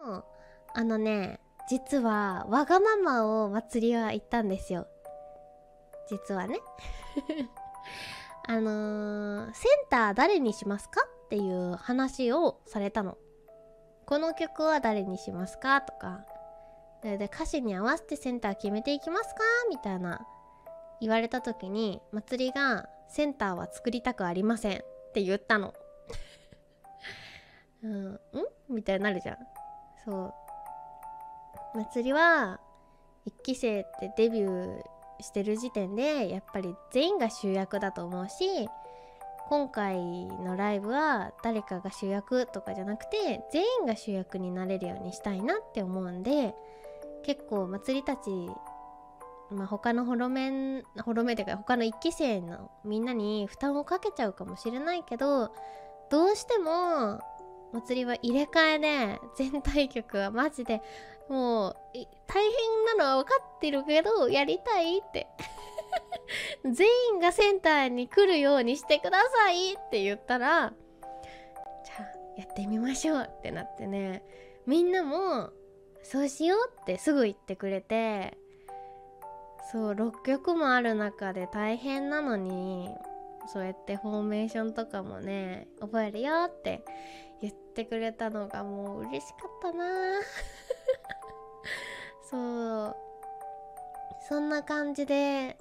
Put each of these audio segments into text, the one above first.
うんあのね実はわがままを祭りは行ったんですよ。実はね。あのーセンター誰にしますかっていう話をされたの。この曲は誰にしますかとか。でで歌詞に合わせてセンター決めていきますかみたいな言われた時に祭りが「センターは作りたくありません」って言ったの。うん、ん？みたいになるじゃんそう。祭りは1期生ってデビューしてる時点でやっぱり全員が主役だと思うし今回のライブは誰かが主役とかじゃなくて全員が主役になれるようにしたいなって思うんで結構祭りたちまあ、他のホロメンホロメンっていうか他の1期生のみんなに負担をかけちゃうかもしれないけどどうしても祭りは入れ替えで 全体曲はマジで。もう大変なのは分かってるけどやりたいって。全員がセンターに来るようにしてくださいって言ったらじゃあやってみましょうってなってね。みんなもそうしようってすぐ言ってくれてそう6曲もある中で大変なのにそうやってフォーメーションとかもね覚えるよって言ってくれたのがもう嬉しかったな。そう。そんな感じで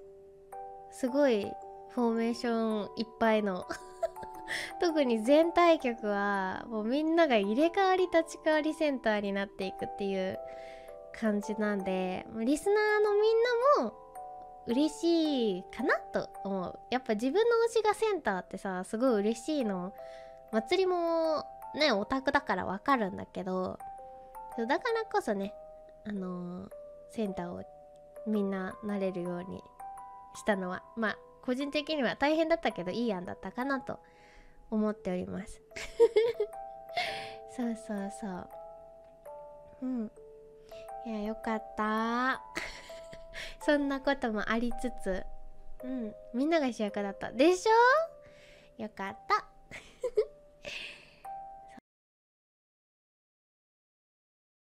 すごいフォーメーションいっぱいの 特に全体曲はもうみんなが入れ替わり立ち替わりセンターになっていくっていう感じなんでリスナーのみんなも嬉しいかなと思う。やっぱ自分の推しがセンターってさすごい嬉しいの。祭りもねオタクだからわかるんだけどだからこそねあのーセンターをみんななれるようにしたのはまあ個人的には大変だったけどいい案だったかなと思っております。そうそうそう。うん。いやよかった。そんなこともありつつうんみんなが主役だった。でしょ？よかった。